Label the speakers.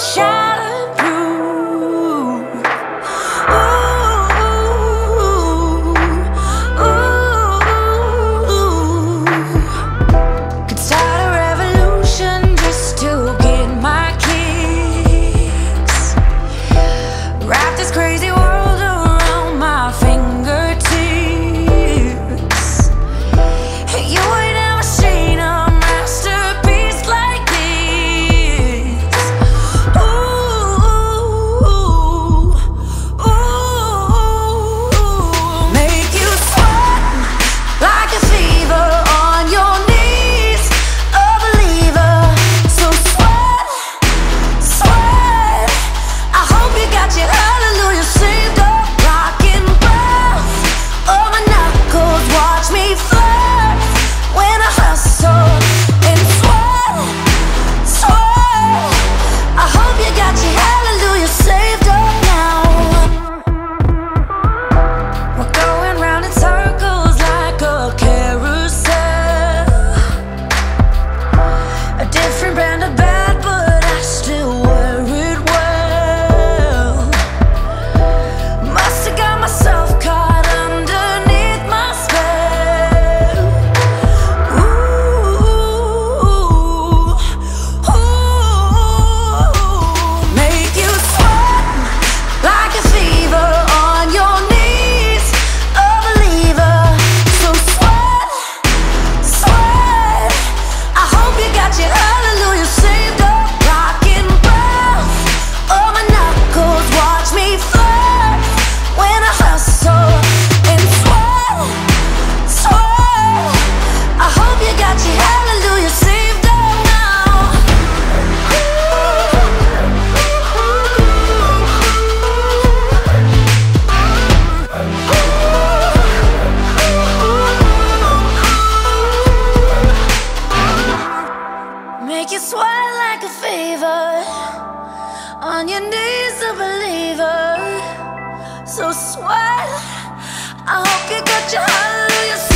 Speaker 1: shall Andy's a believer. So sweat. I hope you got your hallelujah.